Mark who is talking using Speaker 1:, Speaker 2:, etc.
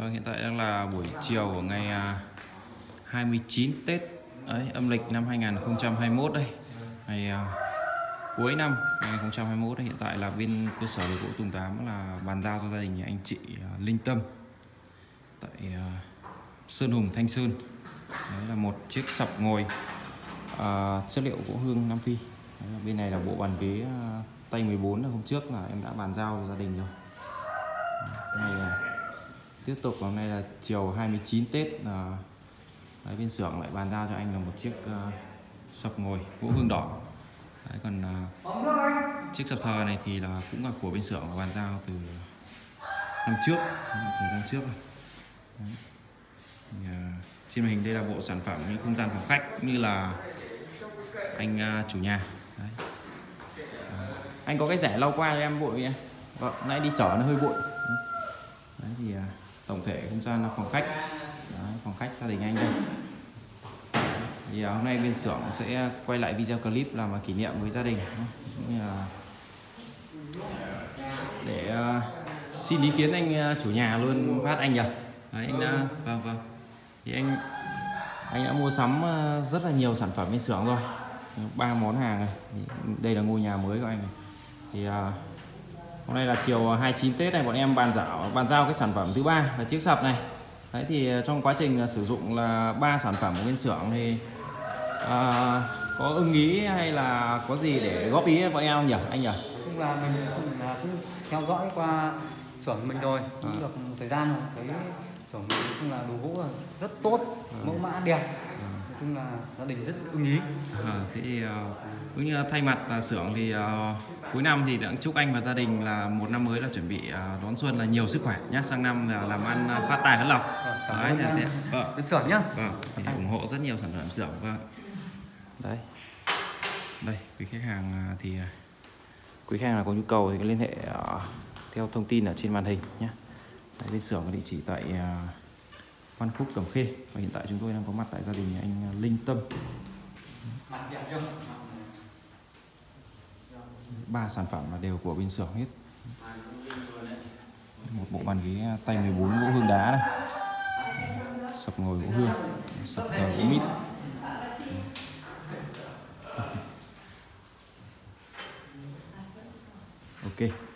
Speaker 1: Vâng, hiện tại đang là buổi chiều của ngày à, 29 Tết đấy, âm lịch năm 2021 đây. Ngày uh, cuối năm 2021 đây. hiện tại là bên cơ sở đồ gỗ Tùng Tám là bàn giao cho gia đình nhà anh chị uh, Linh Tâm tại uh, Sơn Hùng Thanh Sơn. Đấy là một chiếc sập ngồi à, chất liệu gỗ hương Nam Phi. Đấy bên này là bộ bàn ghế à, tay 14 là hôm trước là em đã bàn giao cho gia đình rồi. Đây là tiếp tục hôm nay là chiều 29 Tết là đấy, bên xưởng lại bàn giao cho anh là một chiếc uh, sập ngồi gỗ hương đỏ đấy, còn uh, chiếc sập thờ này thì là cũng là của bên xưởng là bàn giao từ năm trước thời gian trước rồi. Đấy. Thì, uh, trên màn hình đây là bộ sản phẩm như không gian phòng khách như là anh uh, chủ nhà đấy. À, anh có cái rẻ lau qua cho em bụi vâng nãy đi chở nó hơi bụi đấy thì uh, tổng thể không gian là phòng khách Đấy, phòng khách gia đình anh đây thì à, hôm nay bên xưởng sẽ quay lại video clip làm kỷ niệm với gia đình Cũng như là để uh, xin ý kiến anh uh, chủ nhà luôn phát anh nhỉ? Đấy, anh đã vâng. vâng thì anh anh đã mua sắm rất là nhiều sản phẩm bên xưởng rồi. Ba món hàng này đây là ngôi nhà mới của anh thì hôm nay là chiều 29 Tết này bọn em bàn giao bàn giao cái sản phẩm thứ ba là chiếc sập này. Đấy thì trong quá trình sử dụng là ba sản phẩm của bên xưởng thì à, có ưng ý hay là có gì để góp ý bọn em không nhỉ anh nhỉ?
Speaker 2: Cũng là mình cũng là cũng theo dõi qua xưởng mình rồi cũng
Speaker 1: À.
Speaker 2: được một thời gian rồi. Thấy xưởng mình cũng là đồ gỗ rất tốt mẫu mã đẹp chung là gia đình rất ưng ý
Speaker 1: à, thế thì uh, cũng như thay mặt là xưởng thì ờ, cuối năm thì cũng chúc anh và gia đình là một năm mới là chuẩn bị ờ, đón xuân là nhiều sức khỏe nhé sang năm là làm ăn ờ, phát tài phát lộc
Speaker 2: Vâng,
Speaker 1: Đấy, vâng.
Speaker 2: bên xưởng nhá
Speaker 1: Vâng, thì ủng hộ rất nhiều sản phẩm xưởng vâng. Đây. Đây, quý khách hàng thì quý khách hàng nào có nhu cầu thì liên hệ à, theo thông tin ở trên màn hình nhé. Đấy, bên xưởng có địa chỉ tại à, Văn Phúc Cẩm Khê và hiện tại chúng tôi đang có mặt tại gia đình anh à, Linh Tâm. Ba sản phẩm là đều của bên xưởng hết. Một bộ bàn ghế à, tay 14 gỗ hương đá này. Sập ngồi gỗ hương, sập thờ gỗ mít. Ok.